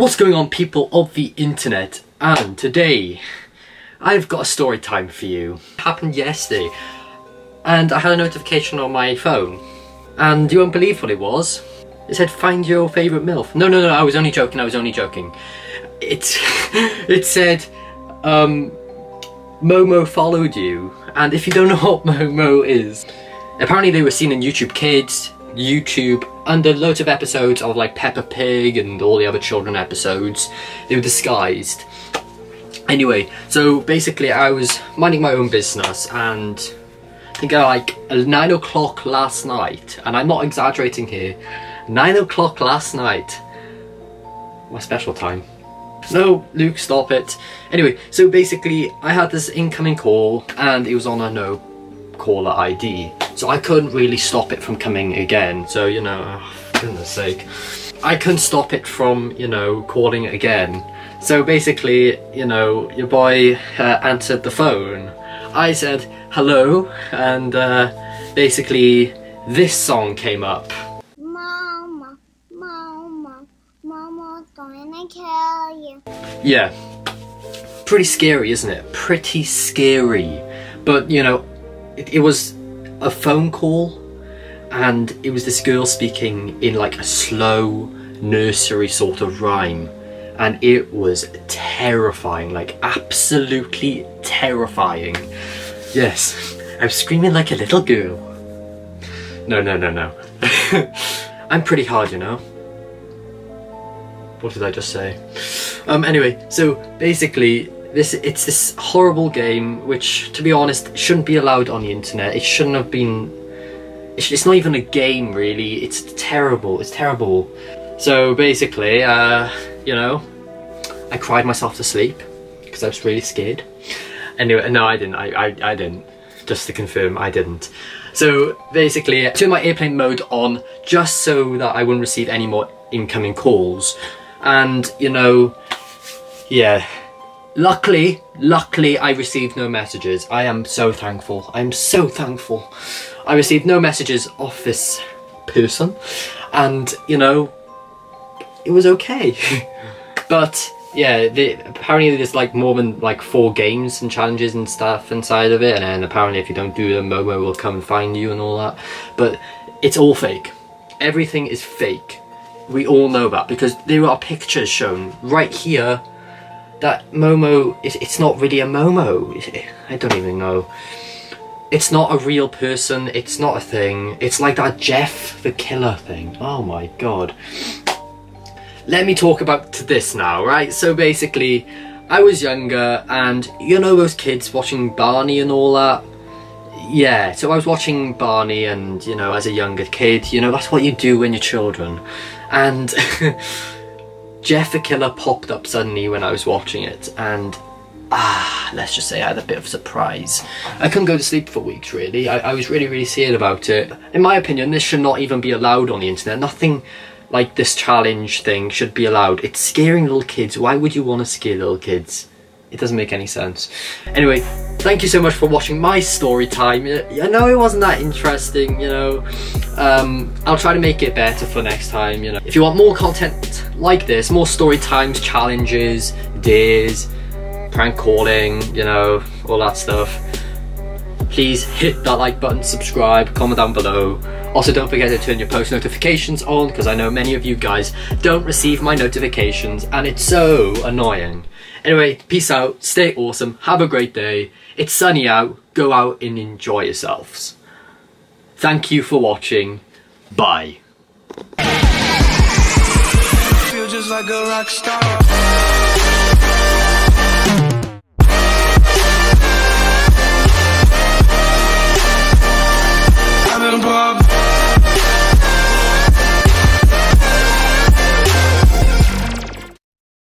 What's going on people of the internet and today I've got a story time for you. It happened yesterday and I had a notification on my phone and you won't believe what it was. It said find your favourite MILF. No no no I was only joking I was only joking. It, it said um, Momo followed you and if you don't know what Momo is apparently they were seen in YouTube Kids, YouTube under loads of episodes of like Peppa Pig and all the other children episodes. They were disguised. Anyway, so basically I was minding my own business and I think at like 9 o'clock last night, and I'm not exaggerating here, 9 o'clock last night, my special time. No, Luke, stop it. Anyway, so basically I had this incoming call and it was on a no caller ID. So I couldn't really stop it from coming again. So, you know, oh, goodness sake. I couldn't stop it from, you know, calling again. So basically, you know, your boy uh, answered the phone. I said hello, and uh, basically this song came up. Mama, mama, mama's gonna kill you. Yeah. Pretty scary, isn't it? Pretty scary. But, you know, it, it was a phone call and it was this girl speaking in like a slow nursery sort of rhyme and it was terrifying like absolutely terrifying. Yes i was screaming like a little girl. No no no no. I'm pretty hard you know. What did i just say? Um anyway so basically this it's this horrible game which to be honest shouldn't be allowed on the internet. It shouldn't have been it's, not even a game really. It's terrible. It's terrible. So basically uh you know i cried myself to sleep because i was really scared. Anyway no i didn't. I, I i didn't. Just to confirm i didn't. So basically I turned my airplane mode on just so that i wouldn't receive any more incoming calls. And you know yeah Luckily, luckily I received no messages. I am so thankful. I'm so thankful. I received no messages off this person and, you know, it was okay. but yeah, the, apparently there's like more than like four games and challenges and stuff inside of it and then apparently if you don't do them, Momo will come and find you and all that. But it's all fake. Everything is fake. We all know that because there are pictures shown right here that Momo, it's not really a Momo. I don't even know. It's not a real person, it's not a thing. It's like that Jeff the Killer thing. Oh my god. Let me talk about this now, right? So basically, I was younger and you know those kids watching Barney and all that? Yeah, so I was watching Barney and, you know, as a younger kid, you know, that's what you do when you're children. And Jeff the Killer popped up suddenly when I was watching it, and ah, let's just say I had a bit of surprise. I couldn't go to sleep for weeks, really. I, I was really, really scared about it. In my opinion, this should not even be allowed on the internet. Nothing like this challenge thing should be allowed. It's scaring little kids. Why would you want to scare little kids? It doesn't make any sense. Anyway, thank you so much for watching my story time. I know it wasn't that interesting, you know. Um, I'll try to make it better for next time, you know. If you want more content like this, more story times, challenges, days, prank calling, you know, all that stuff, please hit that like button, subscribe, comment down below. Also don't forget to turn your post notifications on because I know many of you guys don't receive my notifications and it's so annoying. Anyway, peace out, stay awesome, have a great day. It's sunny out, go out and enjoy yourselves. Thank you for watching. Bye. Feel just like a rock star.